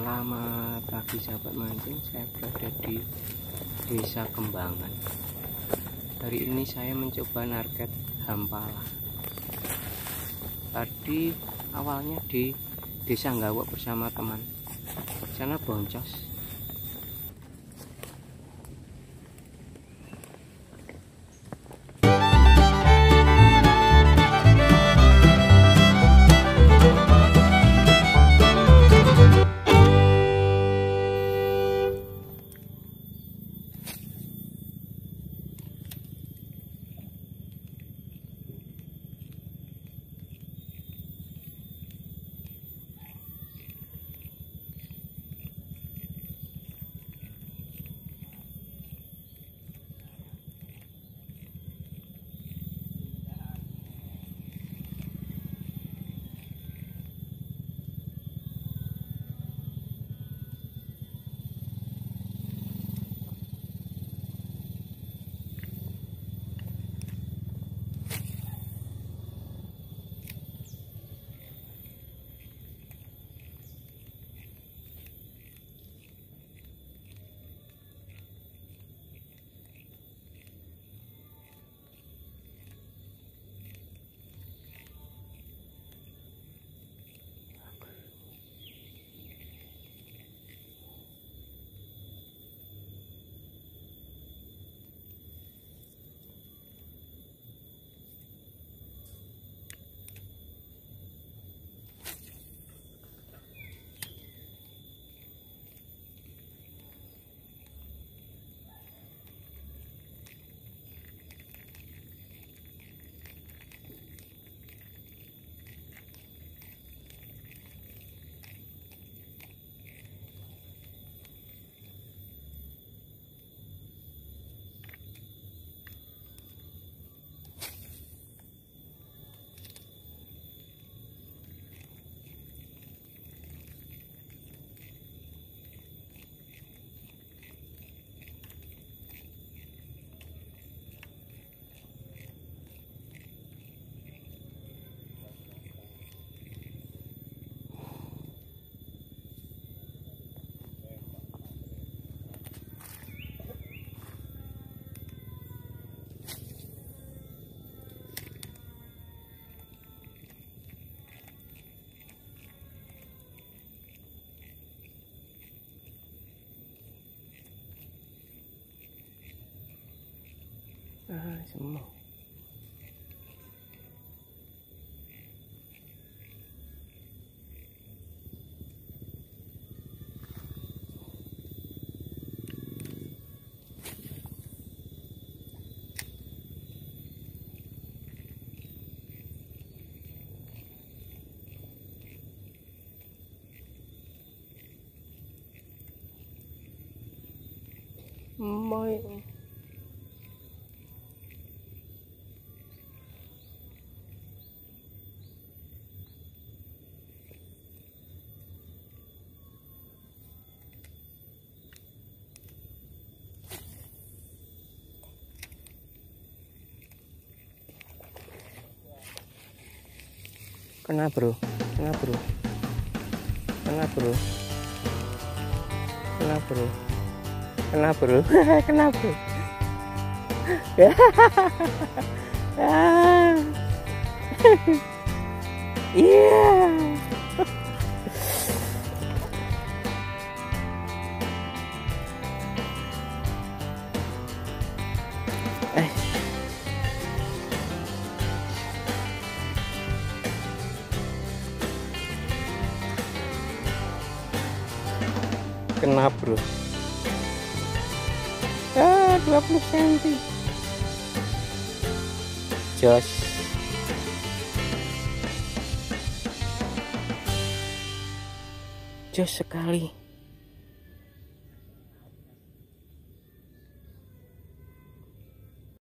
Selamat pagi sahabat mancing. Saya berada di desa Kembangan. Hari ini saya mencoba narket hampala Tadi awalnya di desa Gawok bersama teman. Sana boncos à, xuống. Kena bro. Kena bro. Kena bro. Kena bro. Kena bro. Kena bro. Iya kena bro. Ah 20 cm. Jos jos sekali